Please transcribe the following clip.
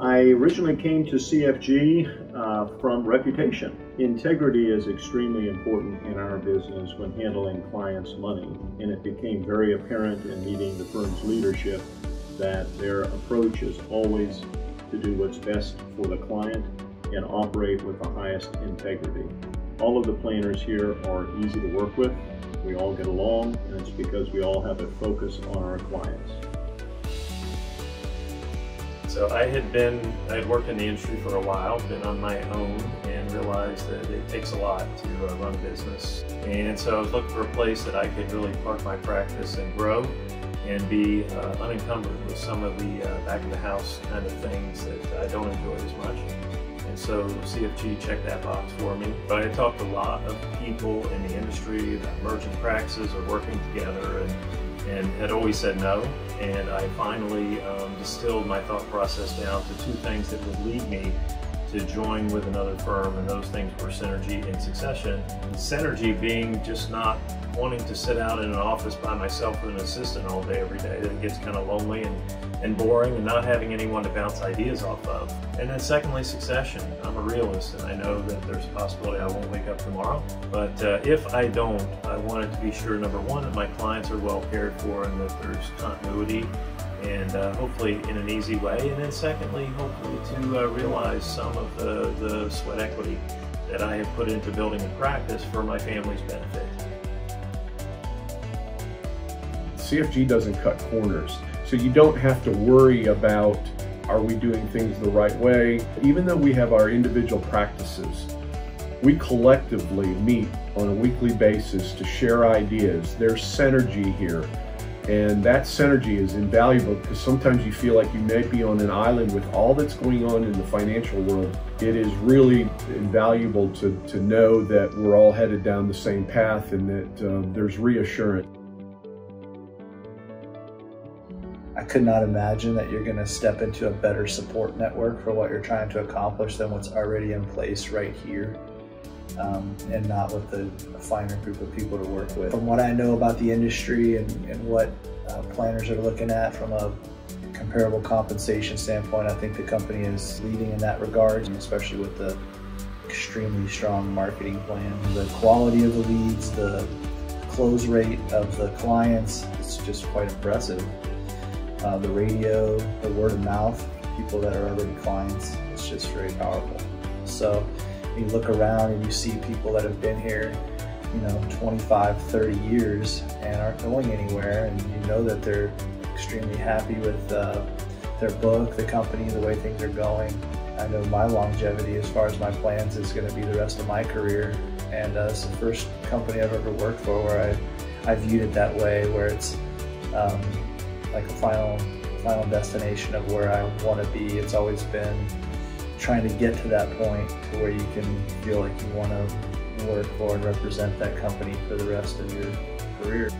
I originally came to CFG uh, from reputation. Integrity is extremely important in our business when handling clients' money, and it became very apparent in meeting the firm's leadership that their approach is always to do what's best for the client and operate with the highest integrity. All of the planners here are easy to work with. We all get along, and it's because we all have a focus on our clients. So I had been, I had worked in the industry for a while, been on my own, and realized that it takes a lot to uh, run a business. And so I was looking for a place that I could really park my practice and grow and be uh, unencumbered with some of the uh, back of the house kind of things that I don't enjoy as much. And so CFG checked that box for me. But I talked to a lot of people in the industry about merging practices or working together and and had always said no. And I finally um, distilled my thought process down to two things that would lead me to join with another firm, and those things were synergy and succession. Synergy being just not wanting to sit out in an office by myself with an assistant all day every day. That gets kind of lonely and, and boring and not having anyone to bounce ideas off of. And then secondly, succession. I'm a realist and I know that there's a possibility I won't wake up tomorrow. But uh, if I don't, I wanted to be sure, number one, that my clients are well cared for and that there's continuity and uh, hopefully in an easy way. And then secondly, hopefully to uh, realize some of the, the sweat equity that I have put into building a practice for my family's benefit. CFG doesn't cut corners. So you don't have to worry about are we doing things the right way? Even though we have our individual practices, we collectively meet on a weekly basis to share ideas. There's synergy here. And that synergy is invaluable because sometimes you feel like you may be on an island with all that's going on in the financial world. It is really invaluable to, to know that we're all headed down the same path and that um, there's reassurance. I could not imagine that you're going to step into a better support network for what you're trying to accomplish than what's already in place right here. Um, and not with a, finer group of people to work with. From what I know about the industry and, and what uh, planners are looking at from a comparable compensation standpoint, I think the company is leading in that regard, especially with the extremely strong marketing plan. The quality of the leads, the close rate of the clients, it's just quite impressive uh, the radio, the word of mouth, people that are already clients, it's just very powerful. So you look around and you see people that have been here, you know, 25, 30 years and aren't going anywhere and you know that they're extremely happy with uh, their book, the company, the way things are going. I know my longevity as far as my plans is going to be the rest of my career and uh, it's the first company I've ever worked for where I, I viewed it that way where it's um, like a final final destination of where I want to be. It's always been trying to get to that point where you can feel like you want to work for and represent that company for the rest of your career.